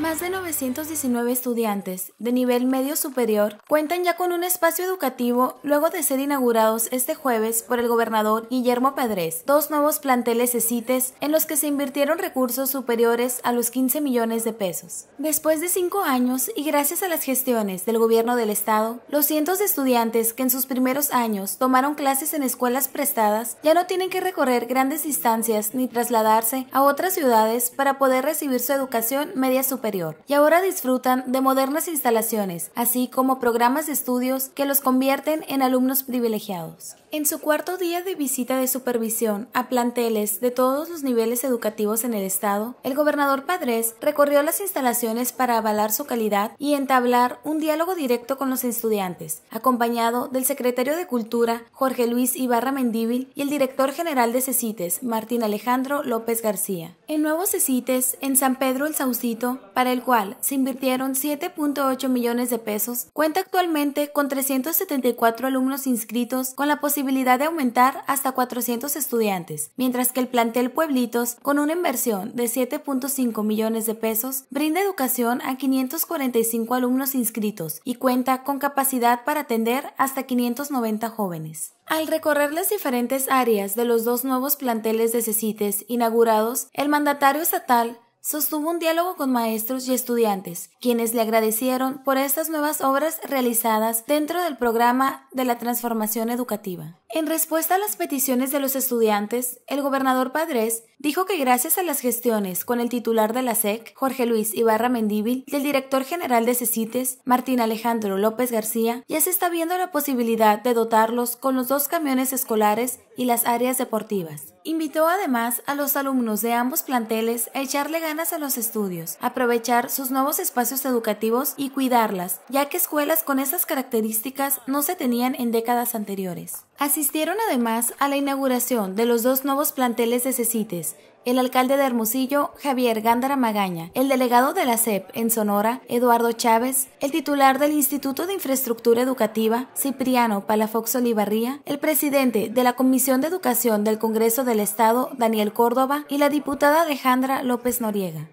Más de 919 estudiantes de nivel medio superior cuentan ya con un espacio educativo luego de ser inaugurados este jueves por el gobernador Guillermo Pedrés, dos nuevos planteles de CITES en los que se invirtieron recursos superiores a los 15 millones de pesos. Después de cinco años y gracias a las gestiones del gobierno del estado, los cientos de estudiantes que en sus primeros años tomaron clases en escuelas prestadas ya no tienen que recorrer grandes distancias ni trasladarse a otras ciudades para poder recibir su educación media superior y ahora disfrutan de modernas instalaciones, así como programas de estudios que los convierten en alumnos privilegiados. En su cuarto día de visita de supervisión a planteles de todos los niveles educativos en el estado, el gobernador Padres recorrió las instalaciones para avalar su calidad y entablar un diálogo directo con los estudiantes, acompañado del secretario de Cultura, Jorge Luis Ibarra Mendíbil, y el director general de CECITES, Martín Alejandro López García. El nuevo CECITES en San Pedro el Saucito, para el cual se invirtieron 7.8 millones de pesos, cuenta actualmente con 374 alumnos inscritos con la posibilidad de aumentar hasta 400 estudiantes, mientras que el plantel Pueblitos, con una inversión de 7.5 millones de pesos, brinda educación a 545 alumnos inscritos y cuenta con capacidad para atender hasta 590 jóvenes. Al recorrer las diferentes áreas de los dos nuevos planteles de CECITES inaugurados, el mandatario estatal sostuvo un diálogo con maestros y estudiantes, quienes le agradecieron por estas nuevas obras realizadas dentro del programa de la transformación educativa. En respuesta a las peticiones de los estudiantes, el gobernador Padres dijo que gracias a las gestiones con el titular de la SEC, Jorge Luis Ibarra Mendíbil, y el director general de CECITES, Martín Alejandro López García, ya se está viendo la posibilidad de dotarlos con los dos camiones escolares y las áreas deportivas. Invitó además a los alumnos de ambos planteles a echarle ganas a los estudios, aprovechar sus nuevos espacios educativos y cuidarlas, ya que escuelas con esas características no se tenían en décadas anteriores. Asistieron además a la inauguración de los dos nuevos planteles de CECITES, el alcalde de Hermosillo, Javier Gándara Magaña, el delegado de la SEP en Sonora, Eduardo Chávez, el titular del Instituto de Infraestructura Educativa, Cipriano Palafox Olivarría, el presidente de la Comisión de Educación del Congreso del Estado, Daniel Córdoba, y la diputada Alejandra López Noriega.